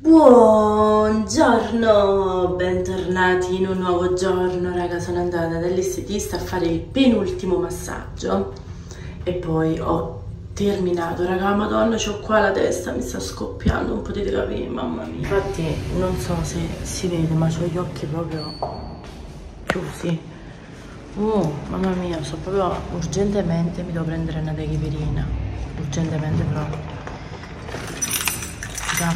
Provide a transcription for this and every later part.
Buongiorno, bentornati in un nuovo giorno, raga. Sono andata dall'estetista a fare il penultimo massaggio e poi ho terminato, raga. Madonna, ho qua la testa, mi sta scoppiando, non potete capire, mamma mia. Infatti, non so se si vede, ma ho gli occhi proprio chiusi. Oh, mamma mia, so proprio urgentemente mi devo prendere una deghiperina. Urgentemente proprio. Ce la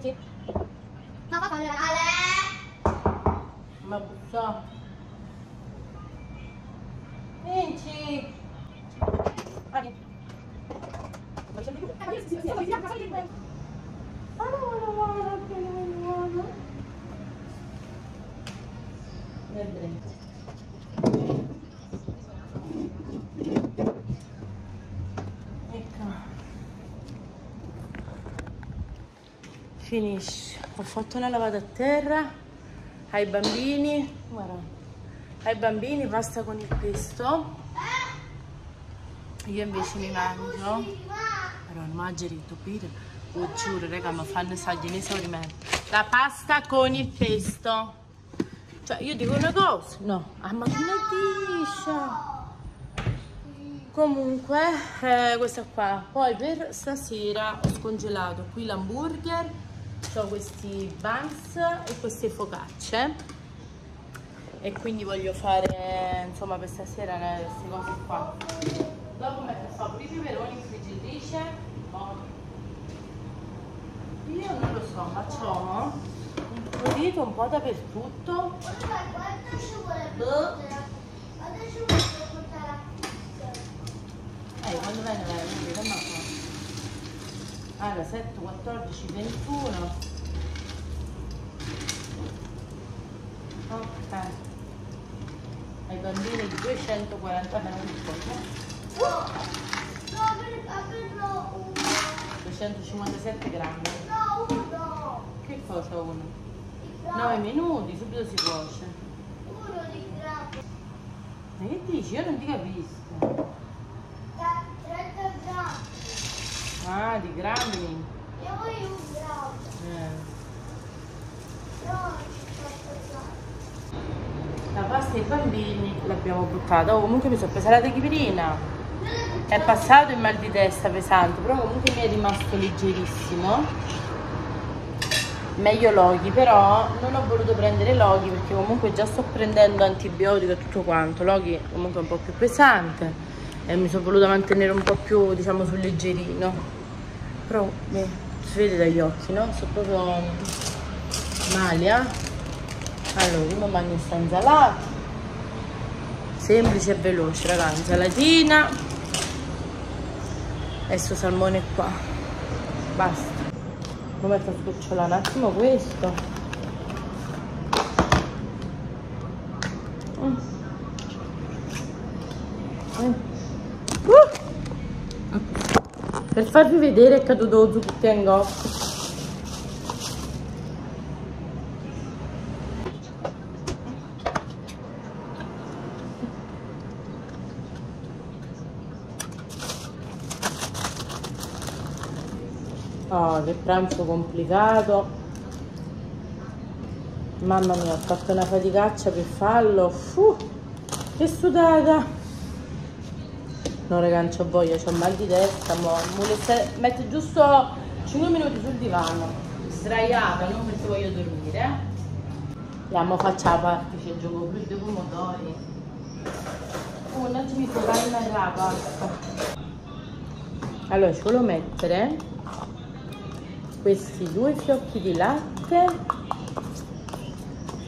faccio. Vedi? Mamma fa Ale! Ma bussa. Vinci. Vai. Ecco. Finisce. Ho fatto una lavata a terra ai bambini. Guarda. Ai bambini pasta con il pesto. Io invece mi mangio. Però ho gerito pure. Lo giuro, raga, ma fanno saggi nei esaurimento. La pasta con il pesto. Cioè, io dico una cosa. No, ma che dice? Comunque, eh, questa qua. Poi per stasera ho scongelato qui l'hamburger, ho questi buns e queste focacce. E quindi voglio fare, insomma, per stasera queste cose qua. Dopo metto a fare i peperoni in friggitrice. Oh. Io non lo so, ma c'ho un dito un po' dappertutto. Quanto ci vuole? Quanto ci vuole portare? Eh, quando viene la. Allora, 7, 14, 21. Ok. Ai bambini 240 minuti No! No, averlo uno. 257 grammi. No, uno. Che cosa uno? Di 9 grammi. minuti, subito si cuoce. Uno di grammi. Ma che dici? Io non ti capisco. Da 30 grammi. Ah, di grammi. Io voglio un grammo. Eh. No, 50 grammi. La pasta ai bambini l'abbiamo buttata. Oh, comunque mi sono presa la tachipirina. È passato il mal di testa pesante, però comunque mi è rimasto leggerissimo. Meglio Loghi, però non ho voluto prendere Loghi perché comunque già sto prendendo antibiotico e tutto quanto. Loghi comunque è un po' più pesante e mi sono voluta mantenere un po' più, diciamo, sul leggerino. Però beh, si vede dagli occhi, no? Sono proprio malia. Allora, prima mangio sta insalata. Semplice e veloce, ragazzi. Insalatina. E sto salmone qua. Basta. Come metto a sgocciolare un attimo questo. Mm. Uh! Per farvi vedere è caduto lo zucchero Oh, che pranzo complicato. Mamma mia, ho fatto una faticaccia per farlo. Fu, che sudata. No, raga, non c'ho voglia, c'ho mal di testa. Mo, metto giusto 5 minuti sul divano, sdraiata, non perché voglio dormire. eh. Andiamo, faccia la parte, c'è il gioco blu dei pomodori. Oh, non ci mi fa la pasta. Allora, ci volevo mettere questi due fiocchi di latte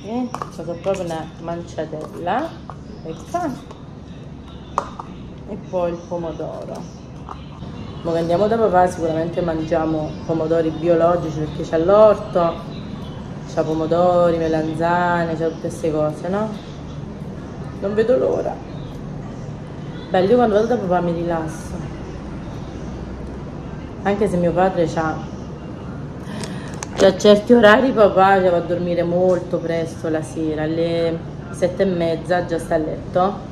e sono proprio una manciatella ecco. E poi il pomodoro Ora andiamo da papà sicuramente mangiamo pomodori biologici perché c'è l'orto c'ha pomodori, melanzane, c'ha tutte queste cose, no? Non vedo l'ora. Bello, io quando vado da papà mi rilasso. Anche se mio padre Cioè, a certi orari papà ci va a dormire molto presto la sera, alle sette e mezza già sta a letto.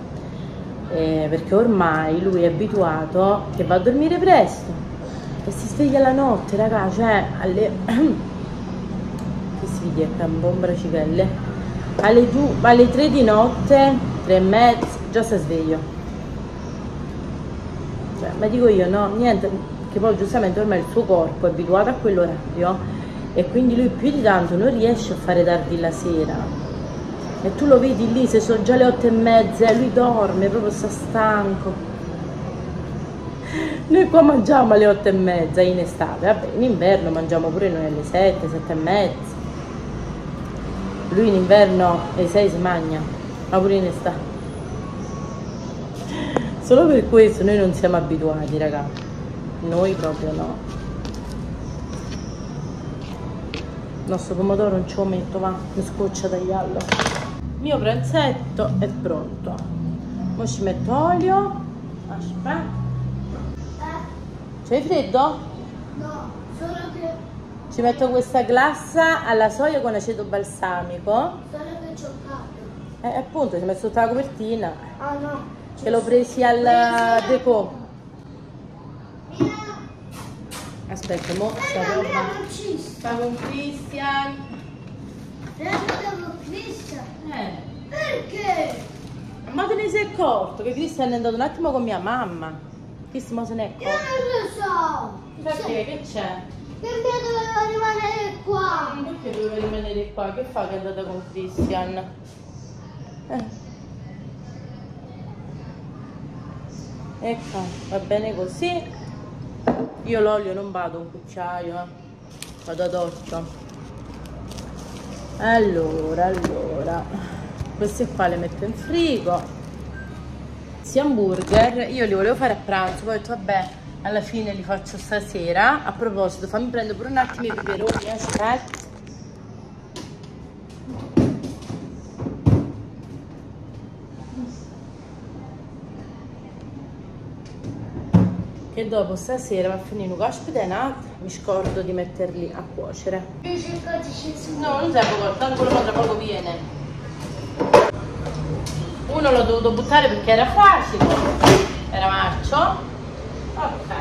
Eh, perché ormai lui è abituato che va a dormire presto e si sveglia la notte, raga, cioè alle... che si un buon bracicelle? Alle, du- alle 3 di notte, 3 e mezza, già si sveglio. Cioè, ma dico io, no, niente, che poi giustamente ormai il suo corpo è abituato a quell'orario e quindi lui più di tanto non riesce a fare tardi la sera e tu lo vedi lì, se sono già le otto e mezza e lui dorme, proprio sta stanco. Noi qua mangiamo alle otto e mezza in estate, vabbè, in inverno mangiamo pure noi alle sette, sette e mezza. Lui in inverno alle sei si mangia, ma pure in estate. Solo per questo noi non siamo abituati, raga. Noi proprio no. Il nostro pomodoro non ce lo metto, va, mi scoccia tagliarlo mio pranzetto è pronto. Ora ci metto olio. Aspetta. C'hai freddo? No, solo che, ci metto questa glassa alla soia con aceto balsamico. solo che c'ho caldo. e appunto ci ho messo tutta la copertina. Ah no. che l'ho presi al deco Mia, aspetta mo sta con Christian Prendo Cristian. eh Perché? ma te ne sei accorto che Christian è andato un attimo con mia mamma Christian se ne è Io accorto non lo so. perché che c'è? Mia doveva rimanere qua. Perché doveva rimanere qua? Che fa che è andata con Christian? Eh. Ecco, va bene così. Io l'olio non vado un cucciaio, eh. vado ad occhio. Allora, allora, questi qua le metto in frigo. Questi hamburger io li volevo fare a pranzo, poi ho detto vabbè, alla fine li faccio stasera. A proposito, fammi prendere pure un attimo i peperoni, eh, aspetta. Che dopo stasera va a finire un caspita mi scordo di metterli a cuocere. No, non serve poco, tanto quello tra poco viene. Uno l'ho dovuto buttare perché era facile, era marcio. Ok.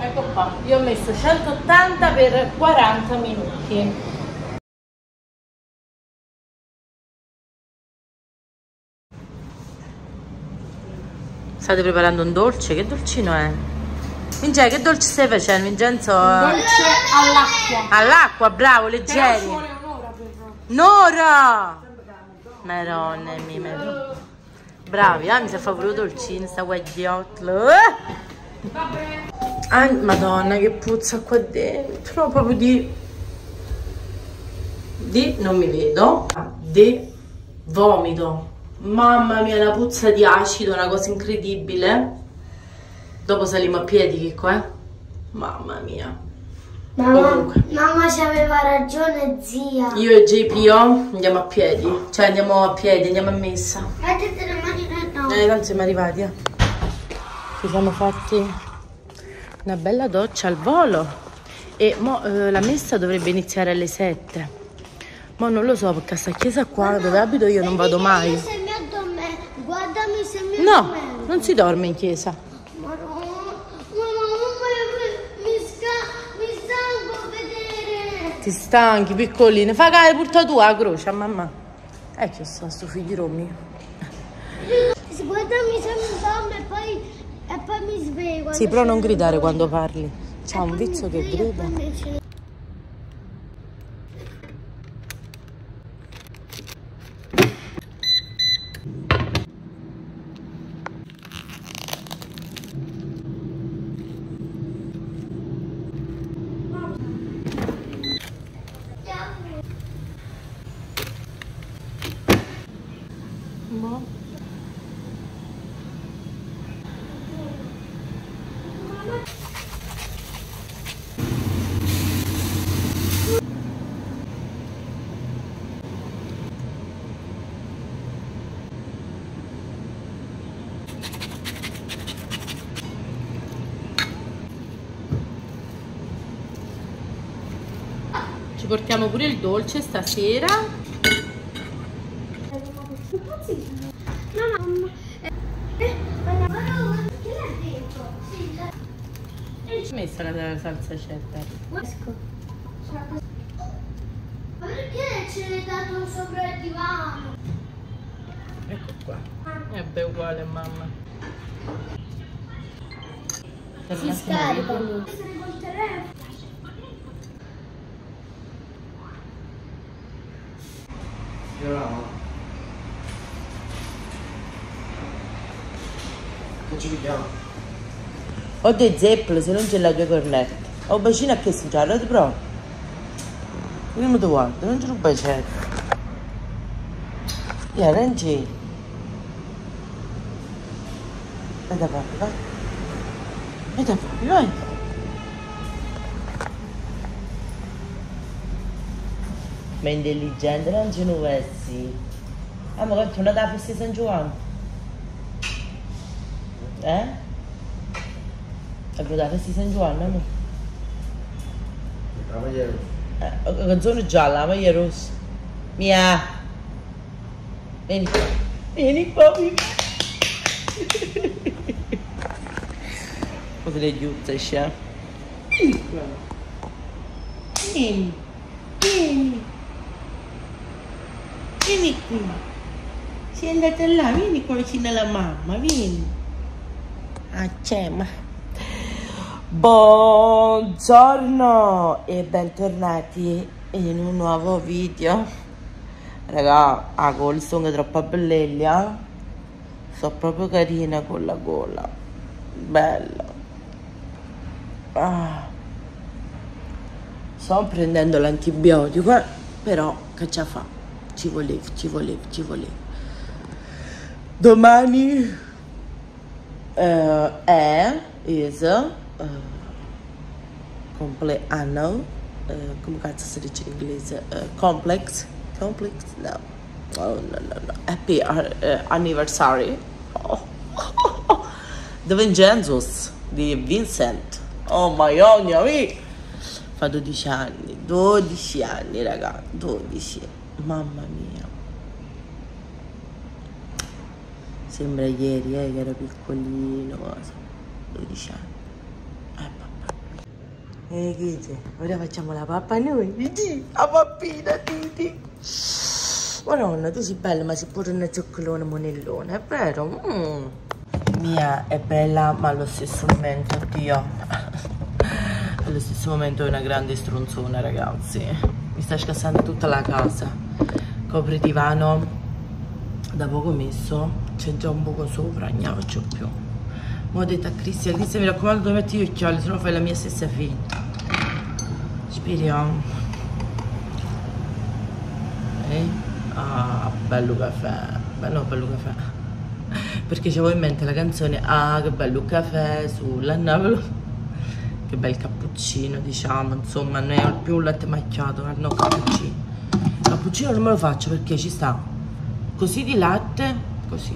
Ecco qua, io ho messo 180 per 40 minuti. State preparando un dolce? Che dolcino è? Vincenzo, che dolce stai facendo, Vincenzo? Dolce all'acqua. All'acqua, bravo, leggeri. un'ora per Nora! Maronna mia, Bravi, ah, mi sa fa pure dolcino, sta guagliotto. Eh! Ah, madonna, che puzza qua dentro, proprio di... Di, non mi vedo, di vomito. Mamma mia, la puzza di acido, una cosa incredibile. Dopo saliamo a piedi, che qua, eh? Mamma mia. Mamma, Comunque. mamma ci aveva ragione, zia. Io e JPO andiamo a piedi, cioè andiamo a piedi, andiamo a messa. Mettete le mani nel no. Eh, tanto siamo arrivati, eh. Ci siamo fatti una bella doccia al volo e mo, eh, la messa dovrebbe iniziare alle 7. Ma non lo so perché a sta chiesa qua dove abito io non vado mai. Se mi addormento, guardami se mi No, non si dorme in chiesa. Ma no, mamma, mi, mi, sca- mi stanco a vedere. Ti stanchi, piccolino. Fa cagare porta tu la croce a mamma. Eh, che sta sto figlio mio. Guardami se mi dormo e poi, e poi mi sveglio. Sì, però non gridare quando parli. C'ha un vizio che grida. Portiamo pure il dolce stasera. Sì. Mamma. Eh, ma no, che l'ha detto? Sì, la... Ci ho messo la salsa cheddar. Esco. Ma perché ce l'hai dato sopra il divano? Ecco qua. È beh uguale mamma. Si scaricano. Telefono. Che ci vediamo? Ho dei zeppole se non c'è la due cornette. Ho bacino a che si già, lo provo. Vediamo tu guarda, non c'è un bacetto. Io non c'è. Vai da papi, vai. Vai da papi, vai. Ma intelligente, non ce ne vuoi Ah, ma quanto una da festa di San Giovanni? Eh? La festa di San Giovanni, amore? La magliera. Eh, la canzone gialla, la maglia rossa. Mia. Vieni qua. Vieni qua, vieni. Cosa le scia? Vieni qua. Vieni. Vieni. Vieni qui. Sei andata là, vieni qua vicino alla mamma, vieni. Ah, c'è. Buongiorno e bentornati in un nuovo video. Raga, la gola sono troppo bella. Sto proprio carina con la gola. Bella. Ah. Sto prendendo l'antibiotico, eh, però che ce fa? Ci volevo, ci volevo, ci volevo. Domani eh, è is eh, compleanno eh, come cazzo si dice in inglese? Complex? Complex? No. Oh no no no. Happy anniversary. Oh. The Vincenzo's di Vincent. Oh my ogni mi fa 12 anni. 12 anni raga. 12 mamma mia. Sembra ieri eh, che ero piccolino cosa 12 anni. Eh papà. E che c'è? ora facciamo la pappa noi. Titi la pappina Titi Madonna tu sei bella ma sei pure una cioccolona monellone è vero? Mm. mia è bella ma allo stesso momento oddio. Allo stesso momento è una grande stronzona ragazzi. Mi sta scassando tutta la casa copri divano. Da poco messo c'è già un buco sopra non faccio più. Ma ho detto a Cristian Cristian mi raccomando metti gli occhiali se no fai la mia stessa fine speriamo. Eh? ah bello caffè. Bello bello caffè. Perché c'avevo in mente la canzone ah che bello caffè sulla nave che bel cappuccino diciamo insomma non è più un latte macchiato ma no cappuccino cappuccino non me lo faccio perché ci sta. Così di latte così.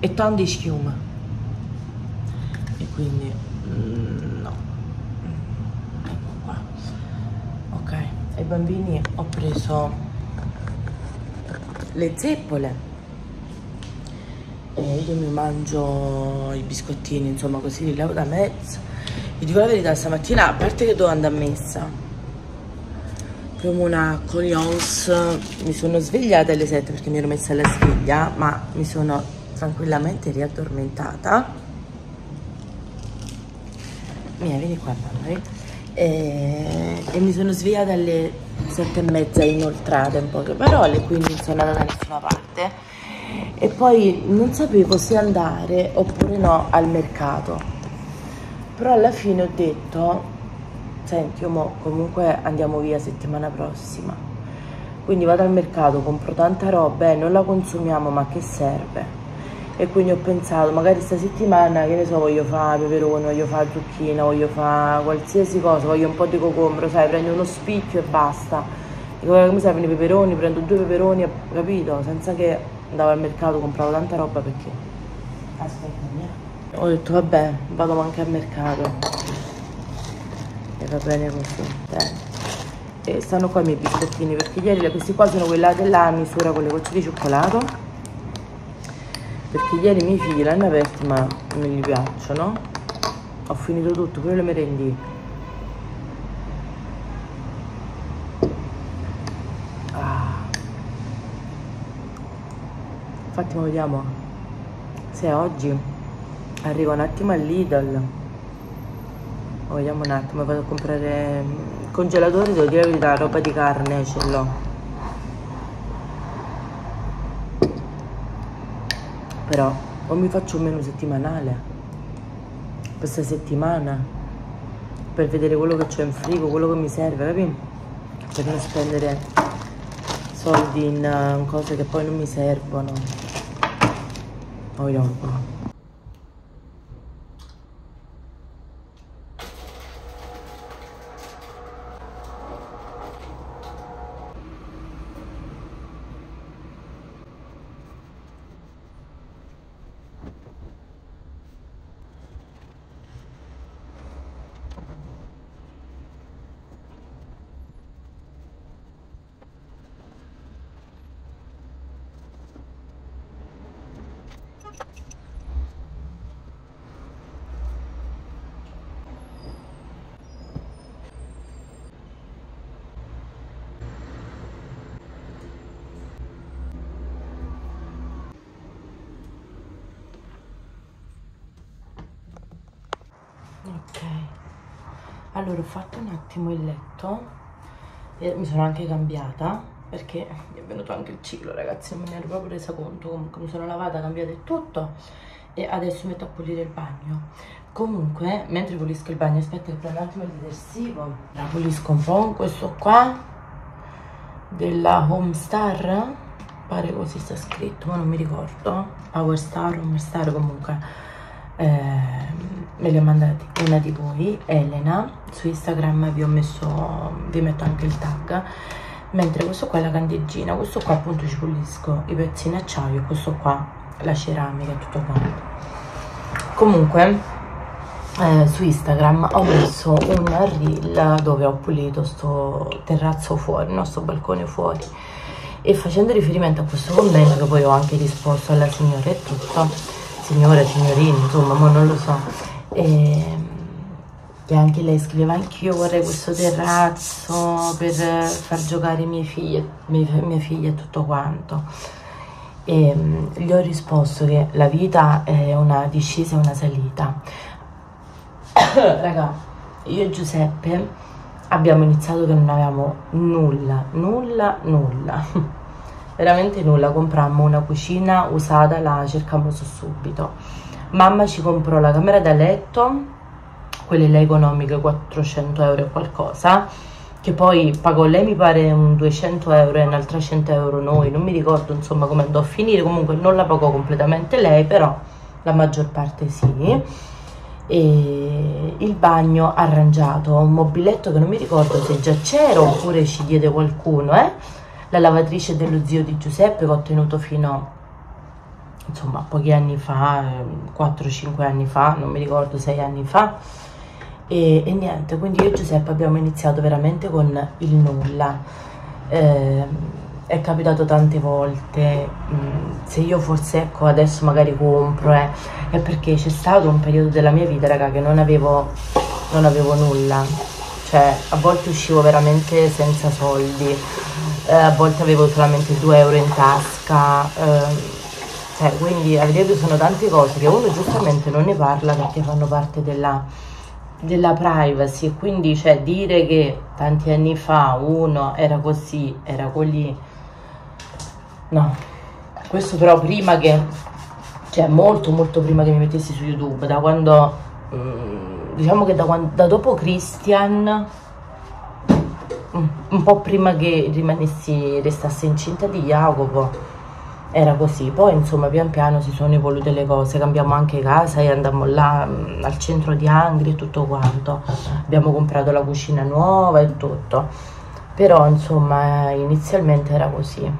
E tanto di schiuma. E quindi mm, no. Ecco qua. Ok ai bambini ho preso le zeppole. E io mi mangio i biscottini insomma così li levo da mezzo. Vi dico la verità stamattina a parte che devo andare a messa come una colions mi sono svegliata alle 7 perché mi ero messa la sveglia ma mi sono tranquillamente riaddormentata. Mia, vieni qua mamma e, e mi sono svegliata alle 7 e mezza inoltrata in poche parole quindi non sono andata da nessuna parte. E poi non sapevo se andare oppure no al mercato. Però alla fine ho detto senti, io mo comunque andiamo via settimana prossima, quindi vado al mercato, compro tanta roba e non la consumiamo, ma che serve? E quindi ho pensato, magari sta settimana, che ne so, voglio fare peperone, voglio fare zucchina, voglio fare qualsiasi cosa, voglio un po' di cocombro, sai, prendo uno spicchio e basta. Dico, come servono i peperoni, prendo due peperoni, capito? Senza che andavo al mercato, compravo tanta roba perché... Aspetta, mia. Ho detto, vabbè, vado anche al mercato e va bene così bene. e stanno qua i miei biscottini perché ieri questi qua sono quella della misura con le gocce di cioccolato perché ieri i miei figli l'hanno aperti ma non gli piacciono ho finito tutto pure le merendine ah. infatti vediamo se oggi arrivo un attimo al Lidl vediamo un attimo vado a comprare il congelatore devo dire la roba di carne ce l'ho però o mi faccio un menù settimanale questa settimana per vedere quello che c'è in frigo, quello che mi serve, capi? Per non spendere soldi in uh, cose che poi non mi servono. Oh, vediamo un po'. Ok. Allora ho fatto un attimo il letto e mi sono anche cambiata perché mi è venuto anche il ciclo ragazzi non me ne ero proprio resa conto. Comunque mi sono lavata cambiata e tutto e adesso metto a pulire il bagno. Comunque mentre pulisco il bagno aspetta che prendo un attimo il detersivo. La pulisco un po' con questo qua della Homestar. Pare così sta scritto ma non mi ricordo. Power Star, Home comunque eh, me li ha mandati una di voi, Elena, su Instagram vi ho messo, vi metto anche il tag, mentre questo qua è la candeggina, questo qua appunto ci pulisco i pezzi in acciaio, questo qua la ceramica e tutto quanto. Comunque eh, su Instagram ho messo un reel dove ho pulito sto terrazzo fuori, no, sto balcone fuori. E facendo riferimento a questo commento che poi ho anche risposto alla signora e tutto, signora, signorina, insomma, ma non lo so, e, e anche lei scriveva anch'io vorrei questo terrazzo per far giocare i miei figli, mie, mie figlie e tutto quanto. E gli ho risposto che la vita è una discesa e una salita. Raga io e Giuseppe abbiamo iniziato che non avevamo nulla nulla nulla. Veramente nulla. Comprammo una cucina usata la cercammo su subito mamma ci comprò la camera da letto quelle là economiche 400 euro e qualcosa che poi pagò lei mi pare un 200 euro e un'altra 100 euro noi non mi ricordo insomma come andò a finire comunque non la pagò completamente lei però la maggior parte sì e il bagno arrangiato un mobiletto che non mi ricordo se già c'era oppure ci diede qualcuno eh? la lavatrice dello zio di Giuseppe che ho tenuto fino insomma pochi anni fa, 4-5 anni fa, non mi ricordo 6 anni fa e, e, niente, quindi io e Giuseppe abbiamo iniziato veramente con il nulla. Eh, è capitato tante volte, se io forse ecco adesso magari compro, eh, è perché c'è stato un periodo della mia vita, raga, che non avevo, non avevo nulla. Cioè, a volte uscivo veramente senza soldi, eh, a volte avevo solamente 2 euro in tasca. Cioè, quindi a vedere sono tante cose che uno giustamente non ne parla perché fanno parte della, della privacy quindi cioè, dire che tanti anni fa uno era così, era così, no. Questo però prima che, cioè molto molto prima che mi mettessi su YouTube, da quando, mm, diciamo che da, quando, da dopo Christian, mm, un po' prima che rimanessi, restassi incinta di Jacopo, era così, poi insomma pian piano si sono evolute le cose, cambiamo anche casa e andammo là mh, mm, al centro di Angri e tutto quanto, abbiamo comprato la cucina nuova e tutto, però insomma inizialmente era così,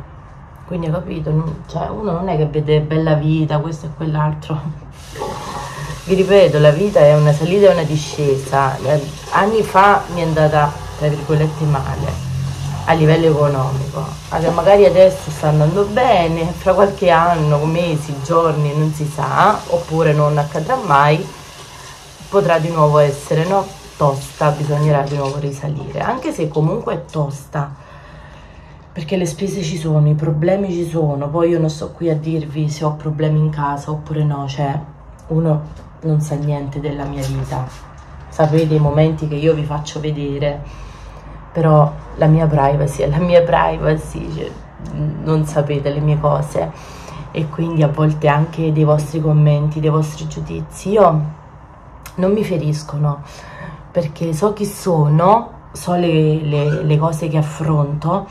quindi hai capito, cioè, uno non è che vede bella vita, questo e quell'altro, vi ripeto, la vita è una salita e una discesa, eh, anni fa mi è andata tra virgolette male, a livello economico. Allora, magari adesso sta andando bene, fra qualche anno, mesi, giorni, non si sa, oppure non accadrà mai, potrà di nuovo essere no, tosta, bisognerà di nuovo risalire, anche se comunque è tosta, perché le spese ci sono, i problemi ci sono, poi io non sto qui a dirvi se ho problemi in casa oppure no, cioè uno non sa niente della mia vita, sapete i momenti che io vi faccio vedere, però la mia privacy è la mia privacy, cioè, non sapete le mie cose. E quindi a volte anche dei vostri commenti, dei vostri giudizi, io non mi feriscono perché so chi sono, so le, le, le cose che affronto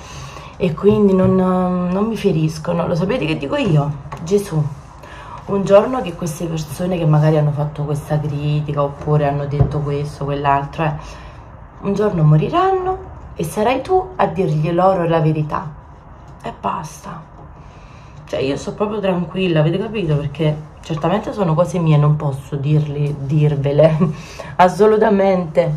e quindi non, non mi feriscono, lo sapete che dico io? Gesù. Un giorno che queste persone che magari hanno fatto questa critica oppure hanno detto questo, quell'altro, eh, un giorno moriranno e sarai tu a dirgli loro la verità. E basta. Cioè io sto proprio tranquilla avete capito? Perché certamente sono cose mie non posso dirli dirvele assolutamente.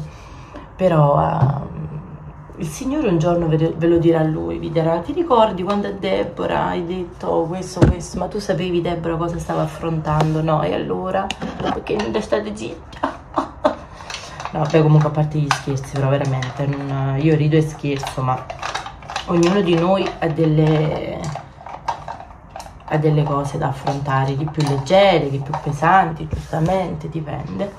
Però uh, il Signore un giorno ve, ve, lo dirà lui vi dirà ti ricordi quando a Deborah? Hai detto questo questo ma tu sapevi Deborah cosa stava affrontando? No e allora? Perché non state zitta No, vabbè, comunque a parte gli scherzi, però veramente, non, io rido e scherzo, ma ognuno di noi ha delle, ha delle cose da affrontare, di più leggere, di più pesanti, giustamente, dipende.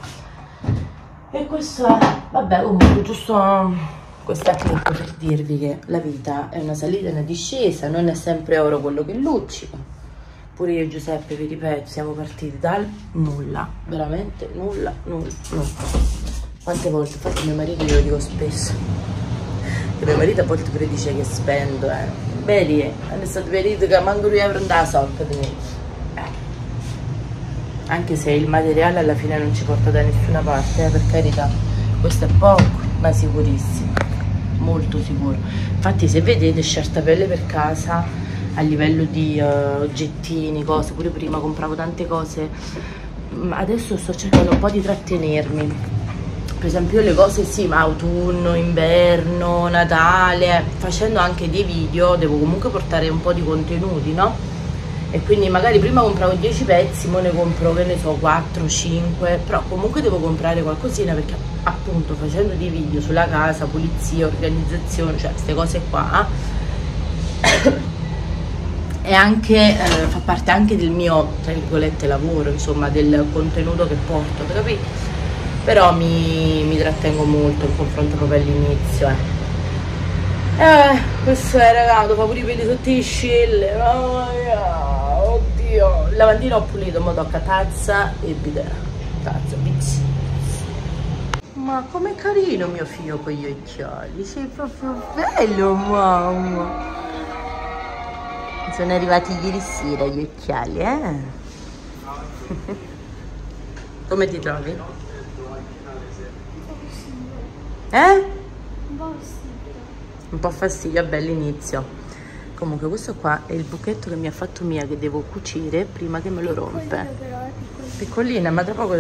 E questo è, vabbè, comunque, giusto questa clip per dirvi che la vita è una salita e una discesa, non è sempre oro quello che luccica. Pure io e Giuseppe, vi ripeto, siamo partiti dal nulla, veramente nulla, nulla, nulla. Quante volte, infatti mio marito glielo dico spesso, che mio marito a volte predice che spendo, eh. Vedi, è stato perito che manco lui euro da socca di me. Eh. Anche se il materiale alla fine non ci porta da nessuna parte, eh, per carità. Questo è poco, ma sicurissimo. Molto sicuro. Infatti se vedete scelta pelle per casa a livello di uh, oggettini, cose, pure prima compravo tante cose, adesso sto cercando un po' di trattenermi per esempio le cose sì, ma autunno, inverno, Natale, facendo anche dei video devo comunque portare un po' di contenuti, no? E quindi magari prima compravo 10 pezzi, ora ne compro, che ne so, 4, 5, però comunque devo comprare qualcosina perché appunto facendo dei video sulla casa, pulizia, organizzazione, cioè queste cose qua, e anche, eh, fa parte anche del mio, tra virgolette, lavoro, insomma, del contenuto che porto, capito? Però mi, mi trattengo molto in confronto proprio all'inizio eh. eh. questo è ragazzo fa pure i peli sotto le scelle oh, yeah. oddio il lavandino ho pulito ma tocca tazza e bidet tazza bizzi ma com'è carino mio figlio con gli occhiali sei proprio bello mamma sono arrivati ieri sera gli occhiali eh come ti trovi? Eh? Un po' fastidio. Un po' fastidio, vabbè l'inizio. Comunque questo qua è il buchetto che mi ha fatto Mia che devo cucire prima che me lo rompe. Piccolina, ma tra poco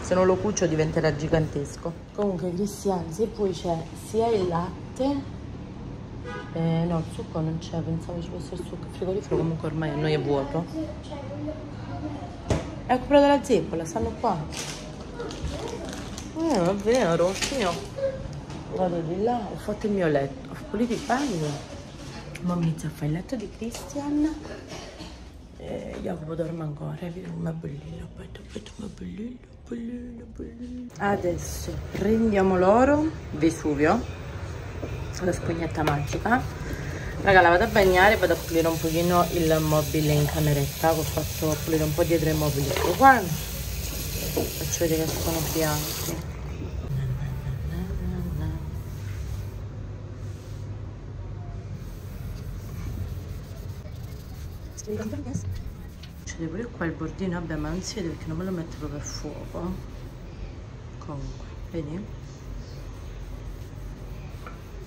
se non lo cucio diventerà gigantesco. Comunque Cristian, se poi c'è sia il latte eh, no, il succo non c'è, pensavo ci fosse il succo. Il frigorifero comunque ormai a noi è vuoto. Ecco quello della zeppola, stanno qua. Eh, va bene, rossino vado di là, ho fatto il mio letto, ho pulito il bagno. Ma mi inizio a fare il letto di Christian. E Jacopo dorme ancora, è bellino, è bellino, bellino, bellino. Adesso prendiamo l'oro, Vesuvio, la spugnetta magica. Raga, la vado a bagnare vado a pulire un pochino il mobile in cameretta. Ho fatto pulire un po' dietro i mobili qua. Faccio vedere che sono bianchi. C'è pure qua il bordino, vabbè ma non si vede perché non me lo metto proprio a fuoco. Comunque, vedi?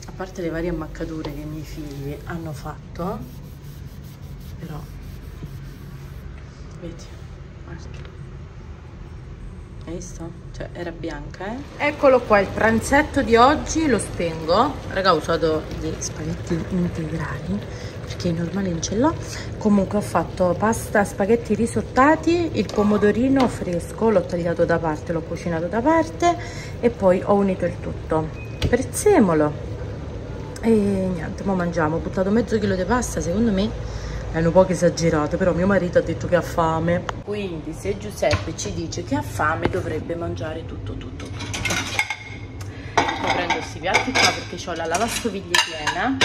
A parte le varie ammaccature che i miei figli hanno fatto, però, vedi. Hai visto? Cioè, era bianca, eh? Eccolo qua, il pranzetto di oggi lo spengo. Raga, ho usato gli spaghetti integrali perché i normali non ce l'ho. Comunque ho fatto pasta, spaghetti risottati, il pomodorino fresco, l'ho tagliato da parte, l'ho cucinato da parte e poi ho unito il tutto. Prezzemolo. E niente, ora mangiamo. Ho buttato mezzo chilo di pasta, secondo me è un po' esagerato, però mio marito ha detto che ha fame. Quindi se Giuseppe ci dice che ha fame dovrebbe mangiare tutto, tutto, tutto. Prendo questi piatti qua perché ho la lavastoviglie piena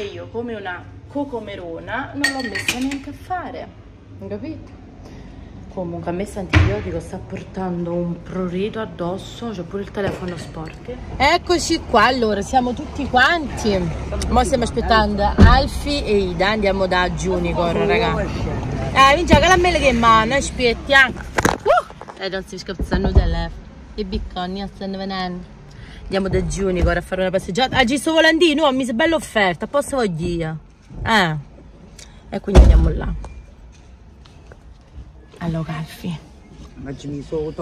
e io come una cocomerona non l'ho messa neanche a fare. Capito? Comunque a me antibiotico sta portando un prurito addosso, c'ho pure il telefono sporco. Eccoci qua, allora siamo tutti quanti. Ora stiamo aspettando Alfi e Ida, andiamo da Junior, raga. Eh, vince la caramella che mano, aspettiamo. Uh! Eh, non si scappano telefono. I bicconi stanno venendo. Andiamo da Junior a fare una passeggiata. Ah, ci sto volandino, oh, mi sa bella offerta, posso voglio. Eh. E quindi andiamo là. Allora, Alfi.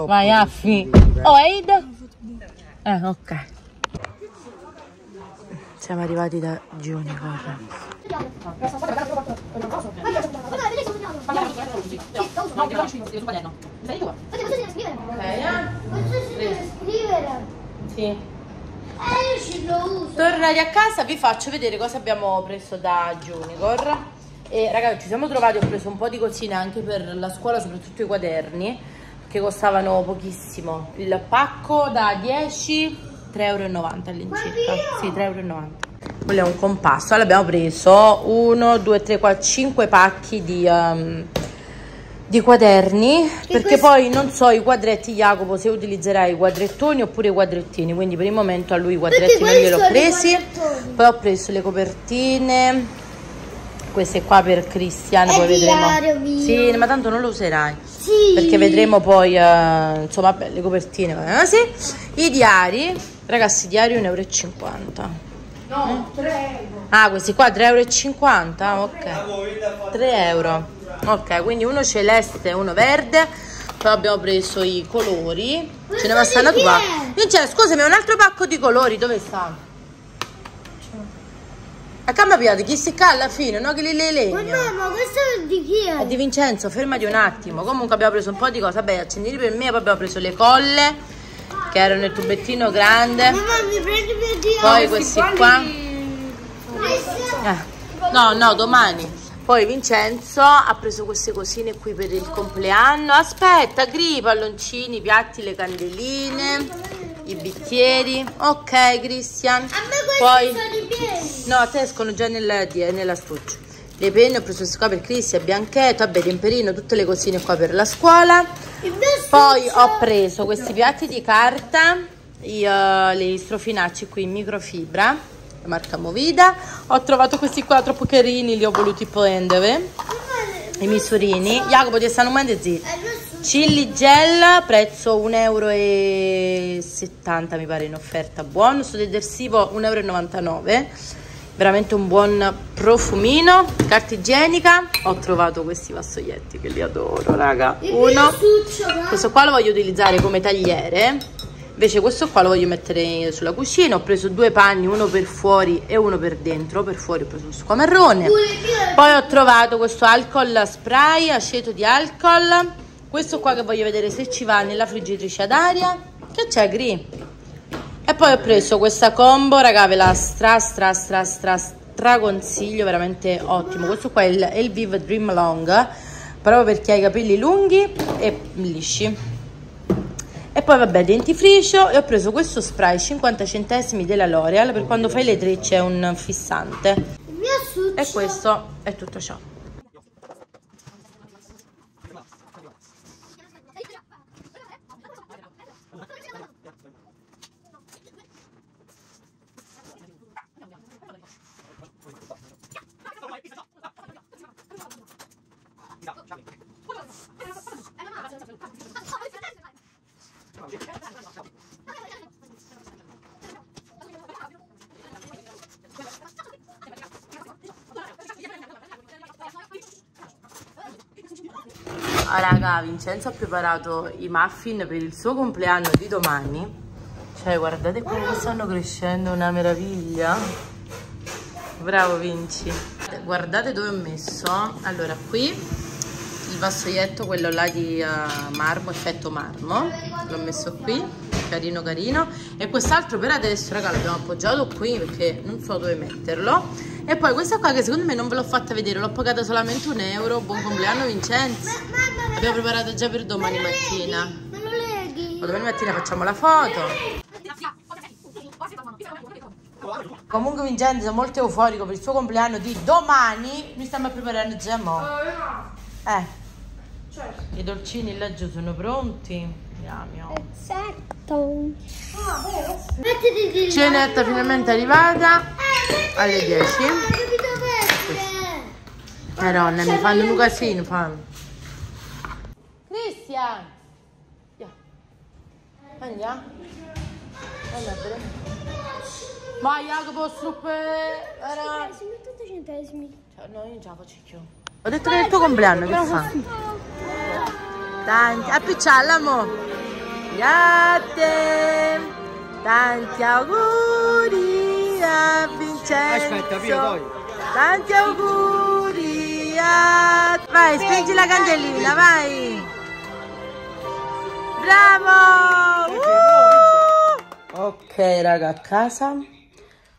Vai, Alfi. Oh, Eid? Eh, ok. Siamo arrivati da Junior. Sì. Eh, io ci lo uso. Tornati a casa vi faccio vedere cosa abbiamo preso da Junior. E ragazzi ci siamo trovati, ho preso un po' di cosine anche per la scuola, soprattutto i quaderni, che costavano pochissimo. Il pacco da 10, 3,90 euro all'incirca. Sì, 3,90 euro. Quello è un compasso. Allora abbiamo preso 1, 2, 3, 4, 5 pacchi di, um, di quaderni. perché questo- poi non so i quadretti, Jacopo, se utilizzerai i quadrettoni oppure i quadrettini. Quindi per il momento a lui i quadretti non gliel'ho i presi. Poi ho preso le copertine. Queste qua per Cristian, poi vedremo. mio. Sì, ma tanto non lo userai. Sì. Perché vedremo poi, eh, insomma, vabbè, le copertine. va così. I diari, ragazzi, diari 1,50 euro. No, 3 euro. Ah, questi qua 3,50 euro? Ok. 3 euro. Ok, quindi uno celeste e uno verde. Poi abbiamo preso i colori. Ce ne Questo basta una di chi tua. è? Vincenzo, scusami, un altro pacco di colori, dove sta? A cambio piate, chi si ca alla fine, no? Che li le legna. Guarda, ma questo di chi È è? di Vincenzo, fermati un attimo. Comunque abbiamo preso un po' di cose. Vabbè, accendini per me, poi abbiamo preso le colle, che erano nel tubettino grande. Poi questi qua. Eh, No, no, domani. Poi Vincenzo ha preso queste cosine qui per il compleanno. Aspetta, gri, palloncini, piatti, le candeline, i bicchieri. Ok, Cristian. A me questi Poi sono i piedi. No, a te escono già nel, nell'astuccio. Le penne ho preso queste qua per Cristian, bianchetto, vabbè, temperino, tutte le cosine qua per la scuola. Poi ho preso questi piatti di carta, eh, gli strofinacci qui in microfibra, la marca Movida. Ho trovato questi qua troppo carini, li ho voluti prendere. I misurini. Jacopo ti stanno un zitto. Stuccio. Chili gel, prezzo 1,70 euro mi pare in offerta, buono, sto detersivo 1,99 euro, veramente un buon profumino, carta igienica, ho trovato questi vassoietti che li adoro raga, uno, questo qua lo voglio utilizzare come tagliere, invece questo qua lo voglio mettere sulla cucina, ho preso due panni, uno per fuori e uno per dentro, per fuori ho preso questo qua marrone, poi ho trovato questo alcol spray, aceto di alcol. Questo qua che voglio vedere se ci va nella friggitrice ad aria. Che c'è, Gri? E poi ho preso questa combo, raga, ve la stra stra stra stra stra consiglio, veramente ottimo. Questo qua è il, Vive Dream Long, proprio per chi ha i capelli lunghi e lisci. E poi vabbè, dentifricio e ho preso questo spray 50 centesimi della L'Oreal per quando fai le trecce è un fissante. E questo è tutto ciò. Ah, raga, Vincenzo ha preparato i muffin per il suo compleanno di domani. Cioè, guardate come stanno crescendo, una meraviglia. Bravo Vinci. Guardate dove ho messo. Allora, qui il vassoietto, quello là di uh, marmo, effetto marmo. L'ho messo qui, carino carino. E quest'altro per adesso, raga, l'abbiamo appoggiato qui perché non so dove metterlo. E poi questa qua che secondo me non ve l'ho fatta vedere, l'ho pagata solamente un euro. Buon compleanno Vincenzo. L'abbiamo preparato già per domani mattina. Lo leghi? Domani mattina facciamo la foto. Comunque Vincenzo è molto euforico per il suo compleanno di domani. Mi stiamo preparando già mo. Eh. I dolcini laggiù sono pronti. Andiamo. Mettiti di là. Cenetta finalmente arrivata alle 10. Capito perché? Madonna, mi fanno un casino, fanno. Cristian! Yeah. Andiamo. Andiamo. Vai Jacopo, struppe. Era... Sono 80 centesimi. Cioè, no, io non ce la faccio più. Ho detto che è il tuo compleanno, che fa? Tanti, appiccialla mo. Grazie. Tanti auguri a Vincenzo. Aspetta, Pio, poi. Tanti auguri a... Vai, spingi la candelina, vai. Bravo. Uh! Ok, raga, a casa.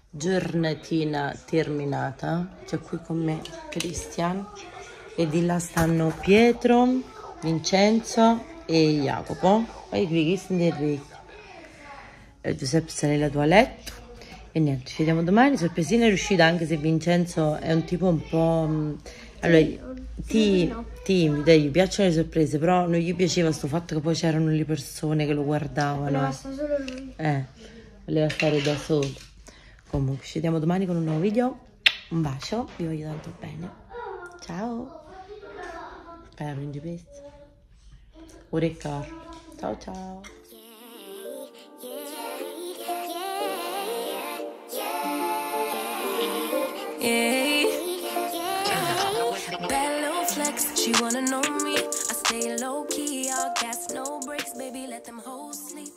Giornatina terminata. C'è qui con me Cristian. E di là stanno Pietro, Vincenzo e Jacopo. Poi qui Cristian e Enrico. E Giuseppe sta nella toilette. E niente, ci vediamo domani. Sorpresina è riuscita anche se Vincenzo è un tipo un po'... mm, Allora, ti, timido, gli piacciono le sorprese, però non gli piaceva sto fatto che poi c'erano le persone che lo guardavano. Basta solo lui. Eh, voleva stare da solo. Comunque, ci vediamo domani con un nuovo video. Un bacio, vi voglio tanto bene. Ciao. Spero in GPS. Orecchio. Ciao ciao. Yeah. Flex, she wanna know me. I stay low key, all gas, no brakes, baby, let them hoes sleep.